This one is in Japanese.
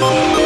Woo!